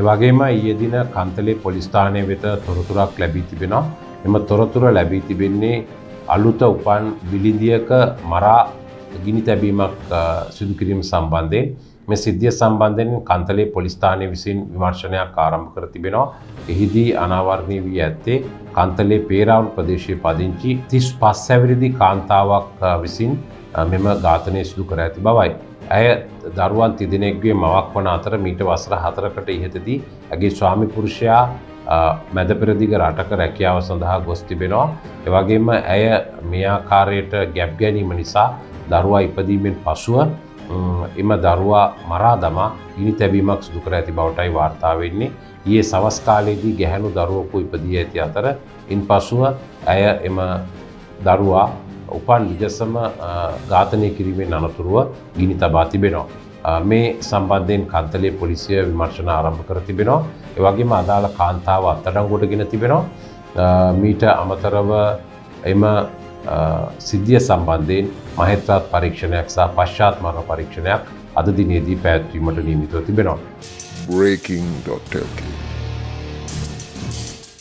එවගේම ඊයදින කන්තලේ පොලිස්ථානය වෙත තොරතුරක් ලැබී තිබෙනවා. එම තොරතුර ලැබී තිබෙන්නේ අලුත උපන් බිලිදියක මරා ගිනි තැබීමක් සිදු කිරීම සම්බන්ධයෙන් මේ සිද්ධිය සම්බන්ධයෙන් කන්තලේ පොලිස්ථානය විසින් විමර්ශනයක් ආරම්භ කර තිබෙනවා. එහිදී අනාවරණය වී ඇත්තේ කන්තලේ පේරාවුන් ප්‍රදේශය පදිංචි තිස් පස් ඇවිරිදි කාන්තාවක් විසින් මෙම ඝාතනය සිදු කර ඇති බවයි. ඇය දරුවන් තිදිනෙක්ගේ මවක් වන අතර මීට වසර හතරකට ඉහතදී ඇගේ ස්වාමිපුරුෂයා මැද පෙරදිග රටක රැකියාව සඳහා ගොස් තිබෙනවා. එවගේම ඇය මෙයාකාරයට ගැබ් ගැනීම නිසා දරුවා ඉපදීමෙන් පසුව එම දරුවා මරා දමා ගිනි තැබීමක් සුදු කර ඇති බවටයි වාර්තා වෙන්නේ. ඊයේ සවස් කාලයේදී ගැහැණු දරුවකු ඉපදී ඇති අතර ඉන් පසුව ඇය එම දරුවා උපන් විජසම ඝාතනය කිරීමෙන් අනතුරුව ගිනි තබා තිබෙනවා. මේ සම්බන්ධයෙන් කන්තලේ පොලිසිය විමර්ශන ආරම්භ කර තිබෙනවා. එවගේම අදාළ කාන්තාව අත්තඩංගුවට ගෙන තිබෙනවා. මීට අමතරව එම සිද්ධිය සම්බන්ධයෙන් මහිත්‍රාත් පරීක්ෂණයක් සහ පශ්චාත් මරණ පරීක්ෂණයක් අද දිනේදී පැවැත්වීමට නියමිතව තිබෙනවා. breaking.lk